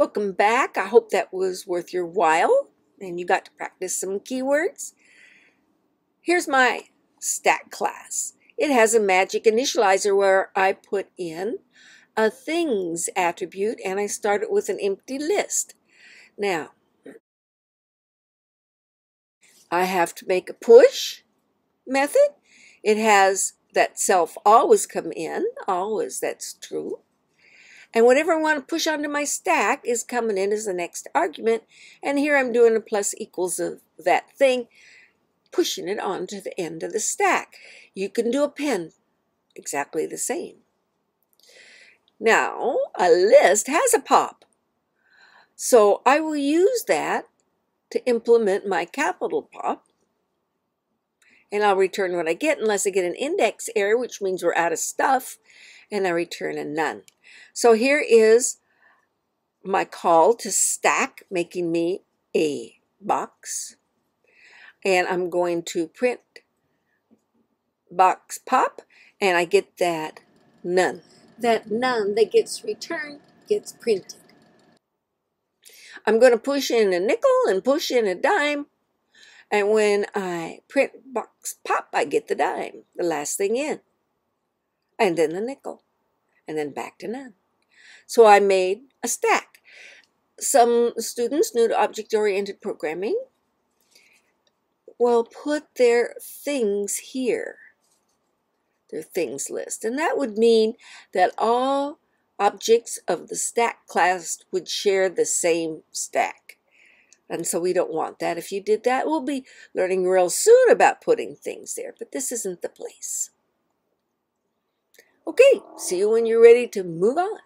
Welcome back. I hope that was worth your while and you got to practice some keywords. Here's my stack class. It has a magic initializer where I put in a things attribute and I start it with an empty list. Now, I have to make a push method. It has that self always come in, always that's true. And whatever I want to push onto my stack is coming in as the next argument. And here I'm doing a plus equals of that thing, pushing it onto the end of the stack. You can do append exactly the same. Now, a list has a pop. So I will use that to implement my capital pop. And I'll return what I get unless I get an index error, which means we're out of stuff, and I return a none. So here is my call to stack, making me a box. And I'm going to print box pop, and I get that none. That none that gets returned gets printed. I'm going to push in a nickel and push in a dime. And when I print box pop, I get the dime, the last thing in. And then the nickel. And then back to none. So I made a stack. Some students new to object-oriented programming will put their things here, their things list. And that would mean that all objects of the stack class would share the same stack. And so we don't want that. If you did that, we'll be learning real soon about putting things there, but this isn't the place. Okay, see you when you're ready to move on.